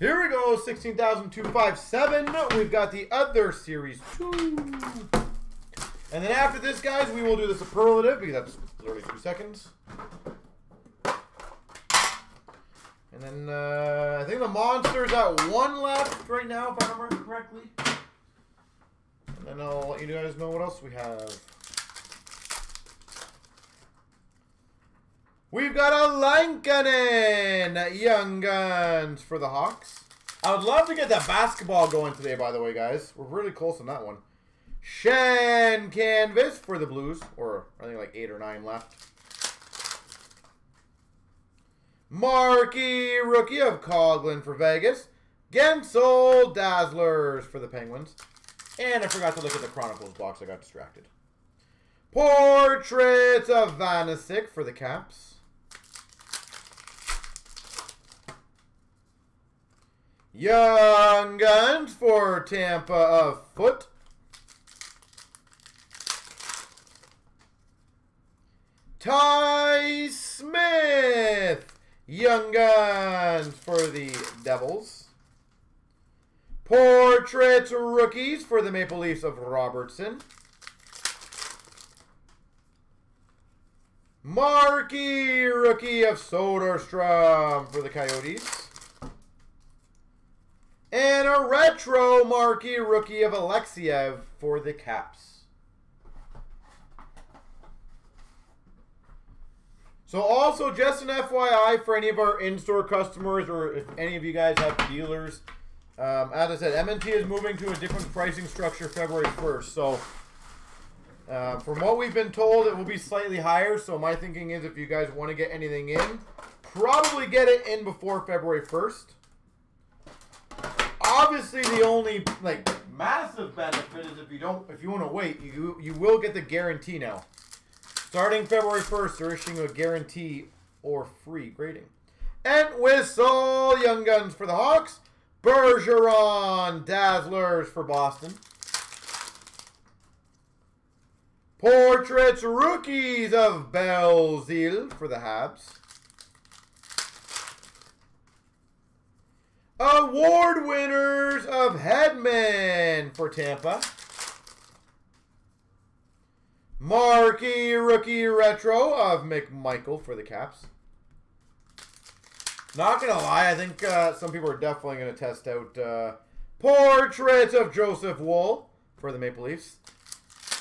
Here we go, 16,257. We've got the other series two. And then after this, guys, we will do the superlative because that's literally two seconds. And then uh, I think the monster's at one left right now, if I remember correctly. And then I'll let you guys know what else we have. We've got a Lankinen Young Guns for the Hawks. I would love to get that basketball going today, by the way, guys. We're really close on that one. Schenn Canvas for the Blues, or I think like eight or nine left. Marquee Rookie of Coghlan for Vegas. Guentzel Dazzlers for the Penguins. And I forgot to look at the Chronicles box. I got distracted. Portraits of Vanecek for the Caps. Young Guns for Tampa of Foote. Ty Smith. Young Guns for the Devils. Portrait Rookies for the Maple Leafs of Robertson. Marquee Rookie of Soderstrom for the Coyotes. Retro Marquee Rookie of Alexeyev for the Caps. So also, just an FYI for any of our in-store customers or if any of you guys have dealers, um, as I said, MNT is moving to a different pricing structure February 1st. So uh, from what we've been told, it will be slightly higher. So my thinking is if you guys want to get anything in, probably get it in before February 1st. Obviously, the only like massive benefit is if you don't, if you want to wait, you you will get the guarantee now. Starting February 1st, they're issuing a guarantee or free grading. And Whistle Young Guns for the Hawks. Bergeron Dazzlers for Boston. Portraits Rookies of Belzile for the Habs. Award winners of Hedman for Tampa. Marquee Rookie Retro of McMichael for the Caps. Not going to lie, I think uh, some people are definitely going to test out uh, Portrait of Joseph Woll for the Maple Leafs.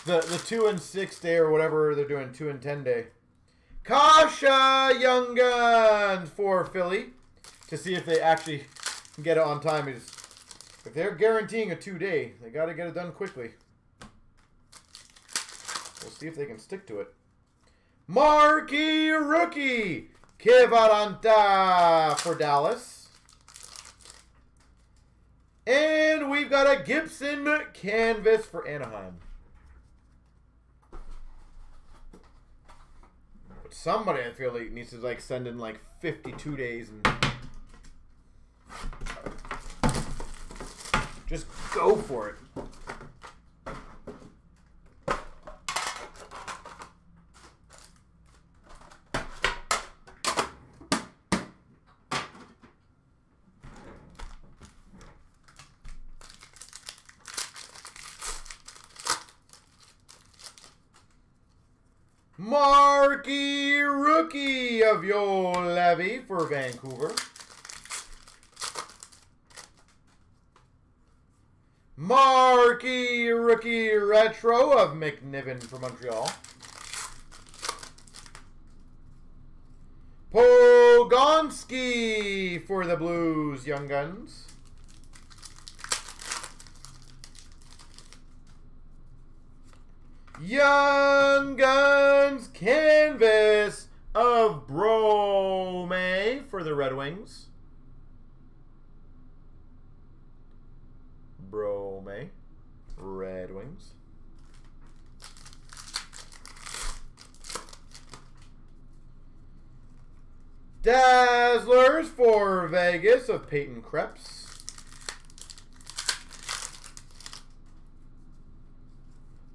The, the 2 and 6 day or whatever they're doing, 2 and 10 day. Kasha Young Guns for Philly to see if they actually get it on time. Is if they're guaranteeing a two day, they got to get it done quickly. We'll see if they can stick to it. Marquee Rookie. Kiviranta for Dallas. And we've got a Gibson Canvas for Anaheim. But somebody I feel like needs to like send in like 52 days and just go for it. Marquee Rookie of Juolevi for Vancouver. Marquee Rookie Retro of McNiven for Montreal. Pogonski for the Blues Young Guns. Young Guns Canvas of Brome for the Red Wings. Brome, Red Wings. Dazzlers for Vegas of Peyton Krebs.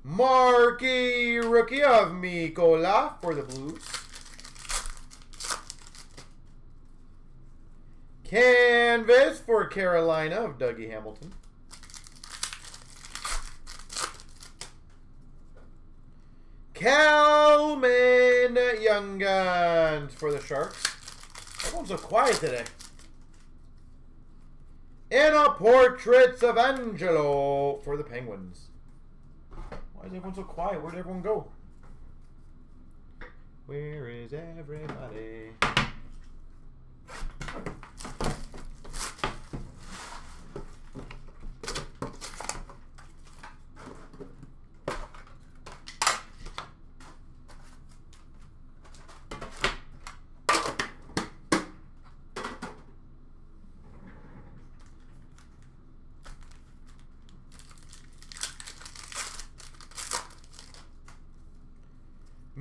Marquee Rookie of Mikkola for the Blues. Canvas for Carolina of Dougie Hamilton. Calman Young Guns for the Sharks. Everyone's so quiet today. And a Portraits of Angelo for the Penguins. Why is everyone so quiet? Where'd everyone go? Where is everybody?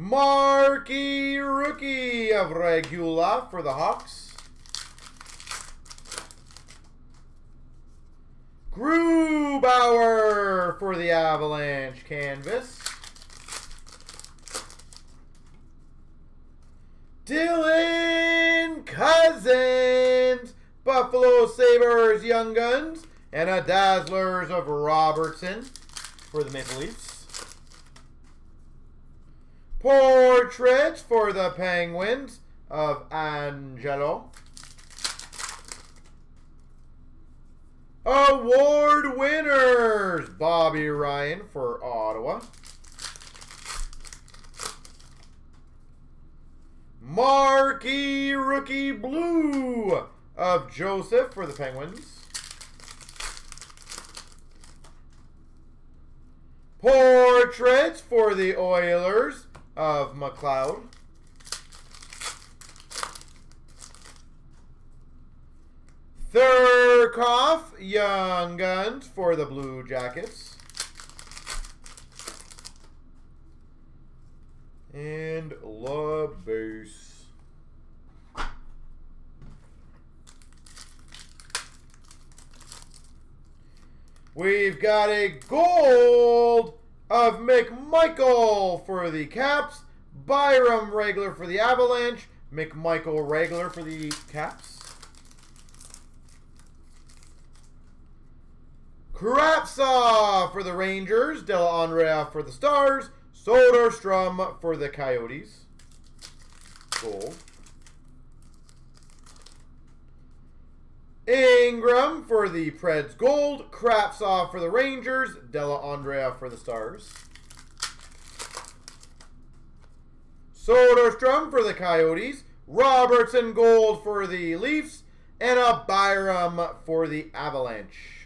Marquee rookie of Regula for the Hawks. Grubauer for the Avalanche canvas. Dylan Cozens, Buffalo Sabres Young Guns, and a Dazzlers of Robertson for the Maple Leafs. Portraits for the Penguins of Angelo. Award winners, Bobby Ryan for Ottawa. Marquee Rookie Blue of Joseph for the Penguins. Portraits for the Oilers of McLeod. Thurkoff, Young Guns for the Blue Jackets. And La Base. We've got a gold of McMichael for the Caps. Byram Regler for the Avalanche. McMichael Regler for the Caps. Kravtsov for the Rangers. Dellandrea for the Stars. Soderstrom for the Coyotes. Gold. Ingram for the Preds Gold. Kravtsov for the Rangers. Dellandrea for the Stars. Soderstrom for the Coyotes. Robertson Gold for the Leafs. And a Byram for the Avalanche.